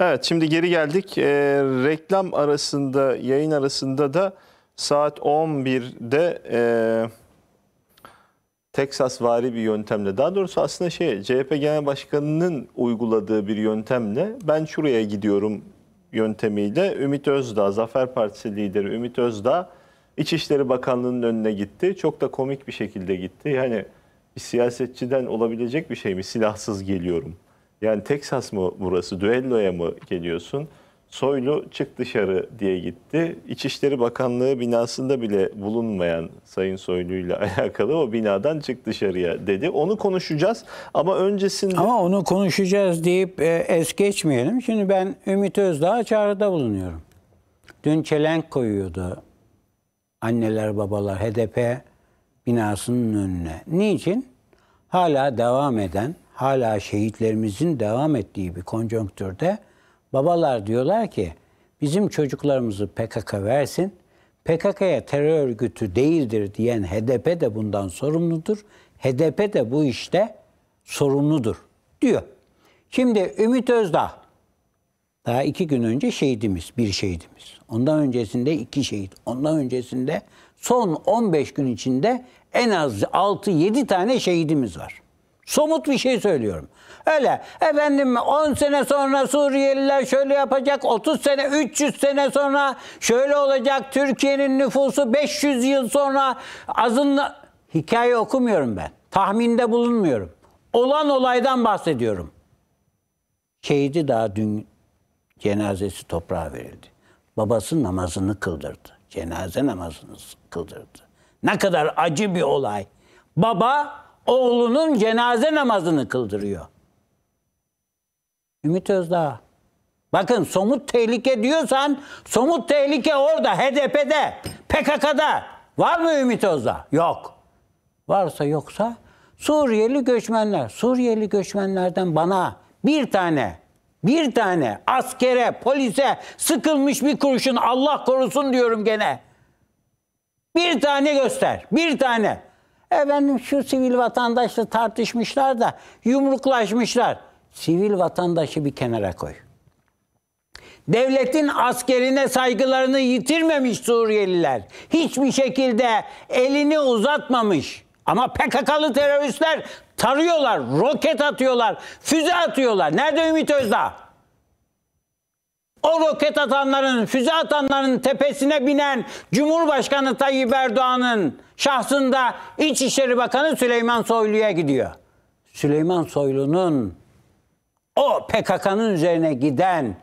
Evet şimdi geri geldik. Ee, reklam arasında, yayın arasında da saat 11'de e, Teksas vari bir yöntemle, daha doğrusu aslında şey CHP Genel Başkanı'nın uyguladığı bir yöntemle ben şuraya gidiyorum yöntemiyle Ümit Özdağ, Zafer Partisi lideri Ümit Özdağ İçişleri Bakanlığı'nın önüne gitti. Çok da komik bir şekilde gitti. Yani bir siyasetçiden olabilecek bir şey mi? Silahsız geliyorum. Yani Teksas mı burası? Düelloya mı geliyorsun? Soylu çık dışarı diye gitti. İçişleri Bakanlığı binasında bile bulunmayan Sayın Soylu ile alakalı o binadan çık dışarıya dedi. Onu konuşacağız ama öncesinde... Ama onu konuşacağız deyip e, es geçmeyelim. Şimdi ben Ümit Özdağ'a çağrıda bulunuyorum. Dün çelenk koyuyordu anneler babalar HDP binasının önüne. Niçin? Hala devam eden, hala şehitlerimizin devam ettiği bir konjonktürde babalar diyorlar ki bizim çocuklarımızı PKK versin. PKK'ya terör örgütü değildir diyen HDP de bundan sorumludur. HDP de bu işte sorumludur diyor. Şimdi Ümit Özdağ daha iki gün önce şehidimiz, bir şehidimiz. Ondan öncesinde iki şehit. Ondan öncesinde son 15 gün içinde en az 6-7 tane şehidimiz var. Somut bir şey söylüyorum. Öyle efendim 10 sene sonra Suriyeliler şöyle yapacak, 30 sene, 300 sene sonra şöyle olacak, Türkiye'nin nüfusu 500 yıl sonra azınla... Hikaye okumuyorum ben. Tahminde bulunmuyorum. Olan olaydan bahsediyorum. Şehidi daha dün cenazesi toprağa verildi. Babası namazını kıldırdı. Cenaze namazını kıldırdı. Ne kadar acı bir olay. Baba oğlunun cenaze namazını kıldırıyor. Ümit Özdağ. Bakın somut tehlike diyorsan somut tehlike orada HDP'de, PKK'da. Var mı Ümit Özdağ? Yok. Varsa yoksa Suriyeli göçmenler. Suriyeli göçmenlerden bana bir tane bir tane askere, polise sıkılmış bir kurşun Allah korusun diyorum gene. Bir tane göster. Bir tane. Efendim şu sivil vatandaşla tartışmışlar da yumruklaşmışlar. Sivil vatandaşı bir kenara koy. Devletin askerine saygılarını yitirmemiş Suriyeliler. Hiçbir şekilde elini uzatmamış. Ama PKK'lı teröristler tarıyorlar, roket atıyorlar, füze atıyorlar. Nerede Ümit Özdağ? O roket atanların, füze atanların tepesine binen Cumhurbaşkanı Tayyip Erdoğan'ın şahsında İçişleri Bakanı Süleyman Soylu'ya gidiyor. Süleyman Soylu'nun o PKK'nın üzerine giden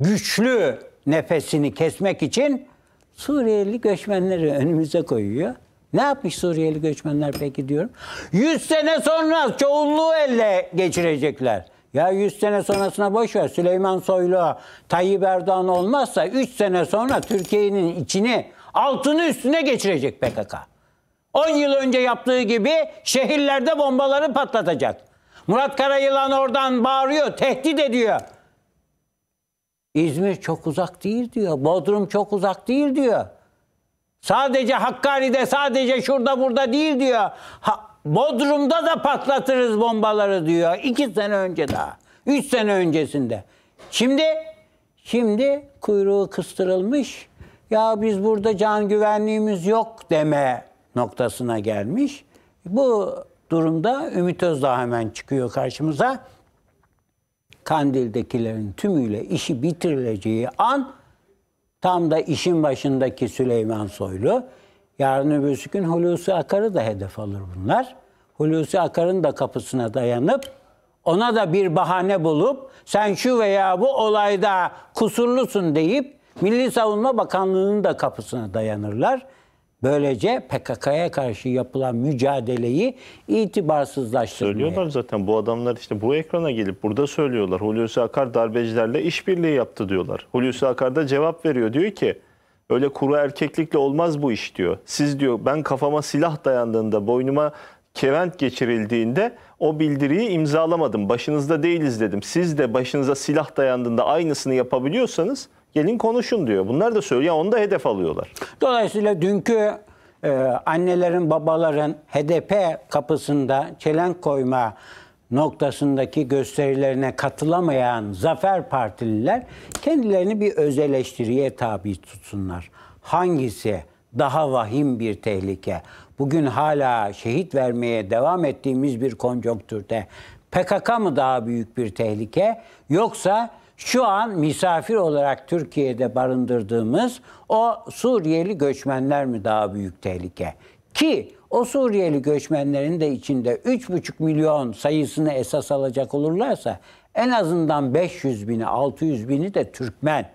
güçlü nefesini kesmek için Suriyeli göçmenleri önümüze koyuyor. Ne yapmış Suriyeli göçmenler peki diyorum. 100 sene sonra çoğunluğu elle geçirecekler. Ya 100 sene sonrasına boş ver. Süleyman Soylu, Tayyip Erdoğan olmazsa 3 sene sonra Türkiye'nin içini altını üstüne geçirecek PKK. 10 yıl önce yaptığı gibi şehirlerde bombaları patlatacak. Murat Karayılan oradan bağırıyor, tehdit ediyor. İzmir çok uzak değil diyor. Bodrum çok uzak değil diyor. Sadece Hakkari'de, sadece şurada burada değil diyor. Ha, Bodrum'da da patlatırız bombaları diyor. İki sene önce daha. Üç sene öncesinde. Şimdi, şimdi kuyruğu kıstırılmış. Ya biz burada can güvenliğimiz yok deme noktasına gelmiş. Bu durumda Ümit Özdağ hemen çıkıyor karşımıza. Kandil'dekilerin tümüyle işi bitirileceği an tam da işin başındaki Süleyman Soylu. Yarın öbürsü gün Hulusi Akar'ı da hedef alır bunlar. Hulusi Akar'ın da kapısına dayanıp ona da bir bahane bulup sen şu veya bu olayda kusurlusun deyip Milli Savunma Bakanlığı'nın da kapısına dayanırlar. Böylece PKK'ya karşı yapılan mücadeleyi itibarsızlaştırmaya. Söylüyorlar zaten bu adamlar işte bu ekrana gelip burada söylüyorlar. Hulusi Akar darbecilerle işbirliği yaptı diyorlar. Hulusi Akar da cevap veriyor diyor ki öyle kuru erkeklikle olmaz bu iş diyor. Siz diyor ben kafama silah dayandığında boynuma kevent geçirildiğinde o bildiriyi imzalamadım. Başınızda değiliz dedim. Siz de başınıza silah dayandığında aynısını yapabiliyorsanız gelin konuşun diyor. Bunlar da söylüyor. Onu da hedef alıyorlar. Dolayısıyla dünkü e, annelerin, babaların HDP kapısında çelenk koyma noktasındaki gösterilerine katılamayan Zafer Partililer kendilerini bir öz eleştiriye tabi tutsunlar. Hangisi daha vahim bir tehlike? Bugün hala şehit vermeye devam ettiğimiz bir konjonktürde PKK mı daha büyük bir tehlike yoksa şu an misafir olarak Türkiye'de barındırdığımız o Suriyeli göçmenler mi daha büyük tehlike? Ki o Suriyeli göçmenlerin de içinde 3,5 milyon sayısını esas alacak olurlarsa en azından 500 bini, 600 bini de Türkmen.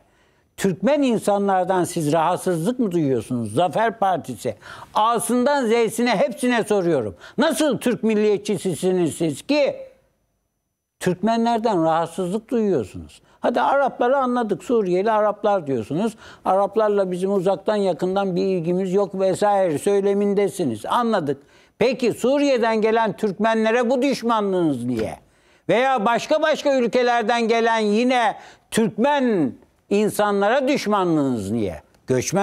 Türkmen insanlardan siz rahatsızlık mı duyuyorsunuz? Zafer Partisi. A'sından Z'sine hepsine soruyorum. Nasıl Türk milliyetçisisiniz siz ki? Türkmenlerden rahatsızlık duyuyorsunuz. Hadi Arapları anladık. Suriyeli Araplar diyorsunuz. Araplarla bizim uzaktan yakından bir ilgimiz yok vesaire söylemindesiniz. Anladık. Peki Suriye'den gelen Türkmenlere bu düşmanlığınız niye? Veya başka başka ülkelerden gelen yine Türkmen insanlara düşmanlığınız niye? Göçmen